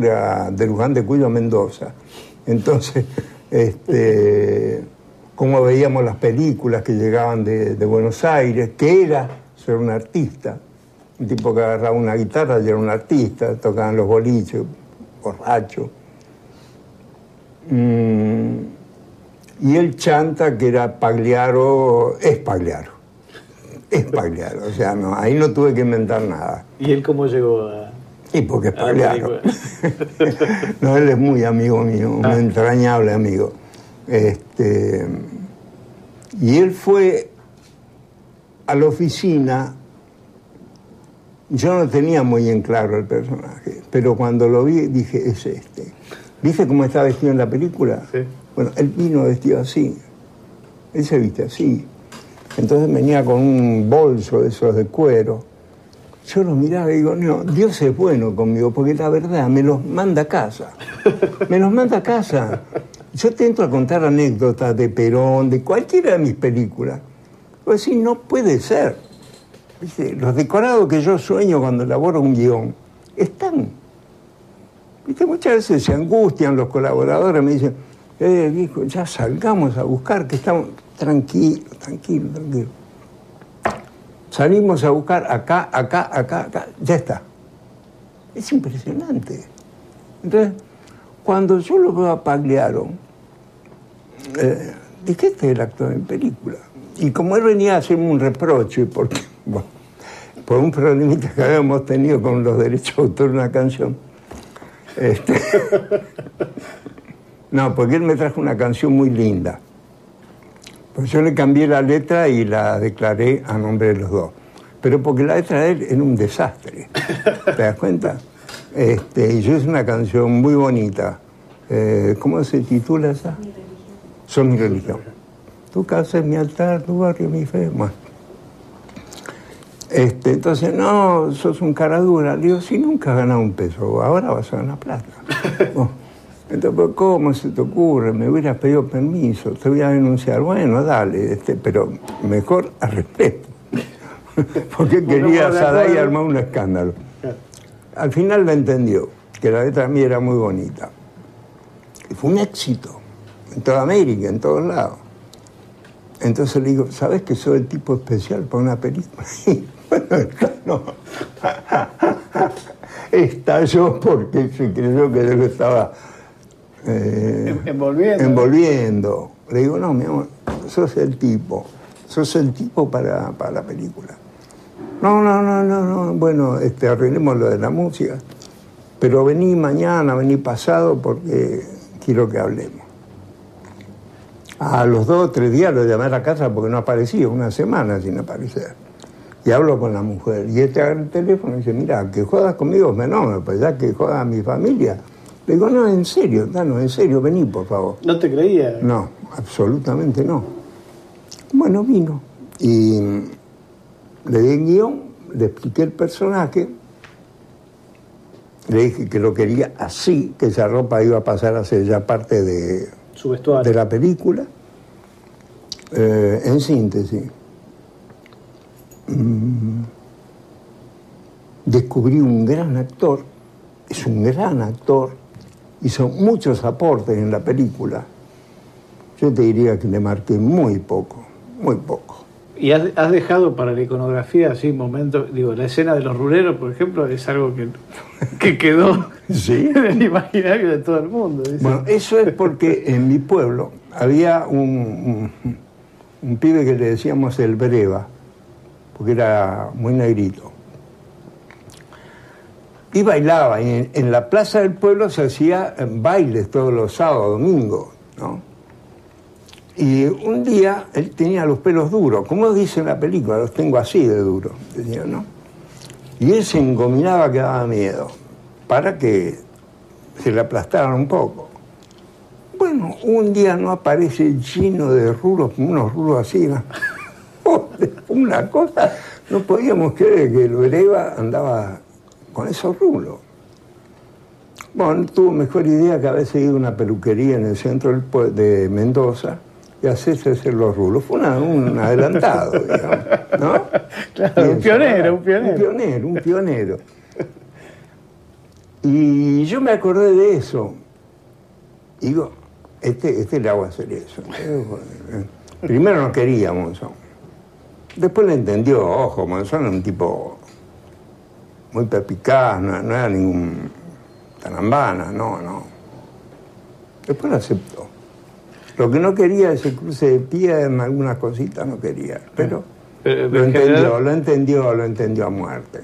de Luján de Cuyo Mendoza. Entonces, este, como veíamos las películas que llegaban de, Buenos Aires, que era ser un artista, un tipo que agarraba una guitarra y era un artista, tocaban los boliches, borracho. Mm, y el chanta, que era Pagliaro, es Pagliaro. Es Pagliaro, o sea, no, ahí no tuve que inventar nada. ¿Y él cómo llegó a...? Y porque es Pagliaro. no, él es muy amigo mío, un ah. entrañable amigo. Este, y él fue a la oficina, yo no tenía muy en claro el personaje, pero cuando lo vi dije, es este. ¿Viste cómo está vestido en la película? Sí. Bueno, él vino vestido así. Él se viste así. Entonces venía con un bolso de esos de cuero. Yo lo miraba y digo, no, Dios es bueno conmigo, porque la verdad me los manda a casa. Me los manda a casa. Yo te entro a contar anécdotas de Perón, de cualquiera de mis películas. Pues sí, no puede ser. Los decorados que yo sueño cuando elaboro un guion están. Muchas veces se angustian los colaboradores, me dicen, eh, ya salgamos a buscar, que estamos tranquilos, tranquilos, tranquilos. Salimos a buscar acá, acá, acá, acá, ya está. Es impresionante. Entonces, cuando yo lo veo a Pagliaro, eh, dije, este es el actor en película. Y como él venía a hacerme un reproche, porque, por un problema que habíamos tenido con los derechos de autor de una canción, este, no, porque él me trajo una canción muy linda. Pues yo le cambié la letra y la declaré a nombre de los dos. Pero porque la letra de él era un desastre. ¿Te das cuenta? Este, y yo es una canción muy bonita. Eh, ¿Cómo se titula esa? Mi religión. Son mi religión. Tu casa es mi altar, tu barrio mi fe. Este, entonces, no, sos un cara dura. Le digo, si nunca has ganado un peso, ahora vas a ganar plata. entonces, ¿cómo se te ocurre? Me hubieras pedido permiso, te voy a denunciar. Bueno, dale, este, pero mejor a respeto. Porque quería Sadai armar un escándalo. Al final la entendió, que la letra mí era muy bonita. Y fue un éxito en toda América, en todos lados. Entonces le digo, ¿sabes que soy el tipo especial para una película? no. Estalló porque se creyó que yo lo estaba eh, envolviendo. envolviendo. Le digo, no, mi amor, sos el tipo, sos el tipo para, la película. No, no, no, no, no, bueno, este, arreglemos lo de la música, pero vení mañana, vení pasado porque quiero que hablemos. A los dos o tres días lo llamé a la casa porque no aparecía, una semana sin aparecer y hablo con la mujer. Y este agarra el teléfono y dice, mira, que jodas conmigo no, pues ya que jodas a mi familia. Le digo, no, en serio, no, en serio, vení, por favor. ¿No te creía? No, absolutamente no. Bueno, vino. Y le di el guion, le expliqué el personaje, le dije que lo quería así, que esa ropa iba a pasar a ser ya parte de, Su vestuario. de la película. Eh, en síntesis. Mm. descubrí un gran actor, es un gran actor, hizo muchos aportes en la película. Yo te diría que le marqué muy poco, muy poco. ¿Y has, dejado para la iconografía así momentos, digo, la escena de los ruleros, por ejemplo, es algo que, que quedó en el imaginario de todo el mundo? Bueno, eso es porque en mi pueblo había un, un, un pibe que le decíamos el Breva, porque era muy negrito. Y bailaba, y en, la plaza del pueblo se hacía bailes todos los sábados, domingos, ¿no? Y un día él tenía los pelos duros, como dice en la película, los tengo así de duros, ¿no? Y él se engominaba que daba miedo, para que se le aplastaran un poco. Bueno, un día no aparece lleno de rulos, unos rulos así, una cosa, no podíamos creer que el Vereva andaba con esos rulos. Bueno, tuvo mejor idea que haber seguido una peluquería en el centro de Mendoza y hacerse hacer los rulos. Fue un adelantado, digamos, ¿no? Claro, un pionero, un pionero. Un pionero, un pionero. Y yo me acordé de eso. Digo, este, este le hago hacer eso. Primero no quería Monzón. Después le entendió, ojo, Monzón era un tipo muy perpicaz, no, era ningún tanambana, no, no. Después lo aceptó. Lo que no quería ese cruce de pierna, algunas cositas no quería, pero, lo entendió, lo entendió, lo entendió a muerte.